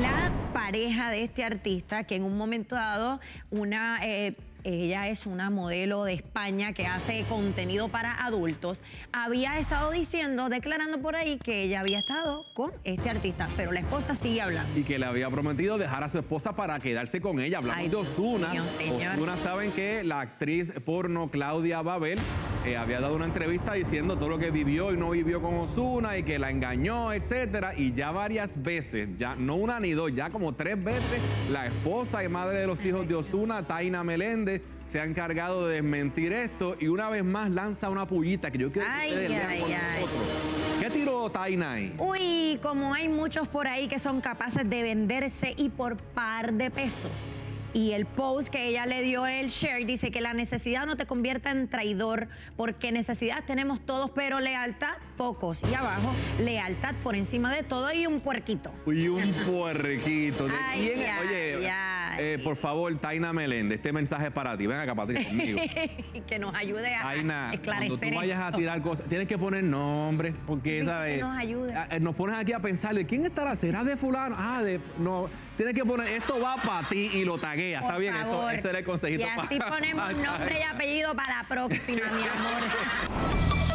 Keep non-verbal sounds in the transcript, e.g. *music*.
la pareja de este artista que en un momento dado una... eh, ella es una modelo de España que hace contenido para adultos. Había estado diciendo, declarando por ahí que ella había estado con este artista, pero la esposa sigue hablando. Y que le había prometido dejar a su esposa para quedarse con ella. Hablamos Ay, de Osuna. Osuna saben que la actriz porno Claudia Babel eh, había dado una entrevista diciendo todo lo que vivió y no vivió con Osuna y que la engañó, etcétera. Y ya varias veces, ya no una ni dos, ya como tres veces, la esposa y madre de los hijos de Osuna, Taina Meléndez, se ha encargado de desmentir esto y una vez más lanza una pullita que yo quiero que Ay, ustedes lean ay, con ay. ¿Qué tiró Taina ahí? Uy, como hay muchos por ahí que son capaces de venderse y por par de pesos. Y el post que ella le dio el share dice que la necesidad no te convierta en traidor, porque necesidad tenemos todos, pero lealtad pocos. Y abajo, lealtad por encima de todo y un puerquito. Y un puerquito. ¿De Ay, quién ay, Oye. Eh, por favor, Taina Meléndez, este mensaje es para ti. Ven acá, Patricia, conmigo. *laughs* que nos ayude a Taina, esclarecer cuando tú vayas a tirar cosas, tienes que poner nombre, porque, ¿sabes? que nos ayude. Ah, eh, Nos pones aquí a pensarle, ¿quién estará? ¿Será de fulano? Ah, de... No, tienes que poner, esto va para ti y lo tagueas. Está bien, eso, favor. ese era el consejito. Y así para- ponemos *laughs* para- nombre y apellido para la próxima, mi amor. *laughs*